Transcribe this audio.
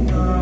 know.